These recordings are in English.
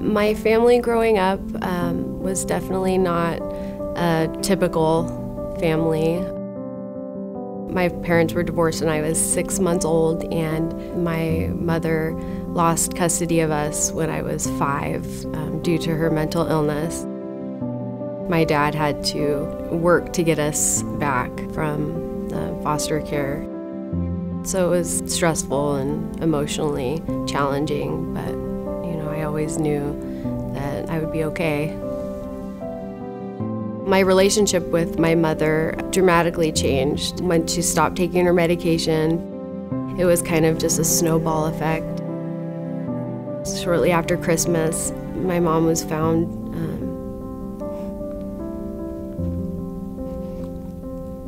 My family growing up um, was definitely not a typical family. My parents were divorced when I was six months old, and my mother lost custody of us when I was five um, due to her mental illness. My dad had to work to get us back from foster care. So it was stressful and emotionally challenging, but always knew that I would be okay. My relationship with my mother dramatically changed when she stopped taking her medication. It was kind of just a snowball effect. Shortly after Christmas, my mom was found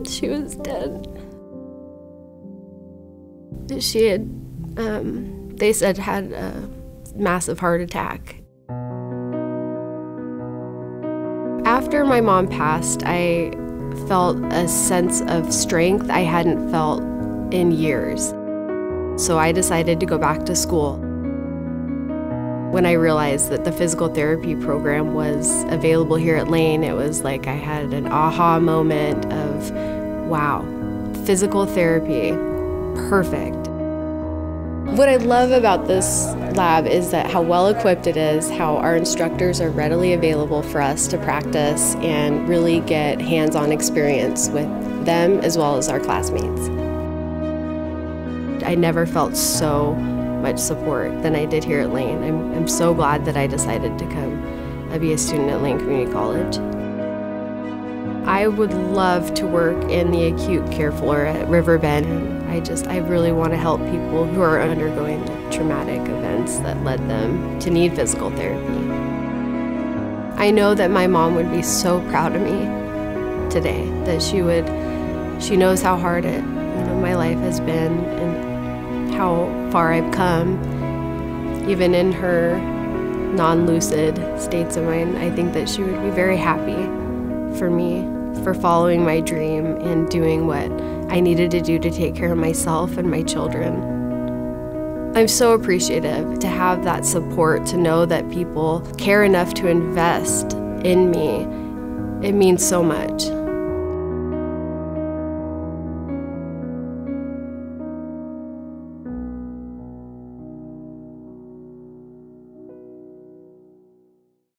she was dead. She had, um, they said, had a massive heart attack. After my mom passed, I felt a sense of strength I hadn't felt in years. So I decided to go back to school. When I realized that the physical therapy program was available here at Lane, it was like I had an aha moment of wow, physical therapy, perfect. What I love about this lab is that how well equipped it is, how our instructors are readily available for us to practice and really get hands-on experience with them as well as our classmates. I never felt so much support than I did here at Lane. I'm, I'm so glad that I decided to come and be a student at Lane Community College. I would love to work in the acute care floor at Riverbend. I just, I really want to help people who are undergoing traumatic events that led them to need physical therapy. I know that my mom would be so proud of me today, that she would, she knows how hard it, you know, my life has been and how far I've come. Even in her non-lucid states of mind, I think that she would be very happy for me for following my dream and doing what I needed to do to take care of myself and my children. I'm so appreciative to have that support, to know that people care enough to invest in me. It means so much.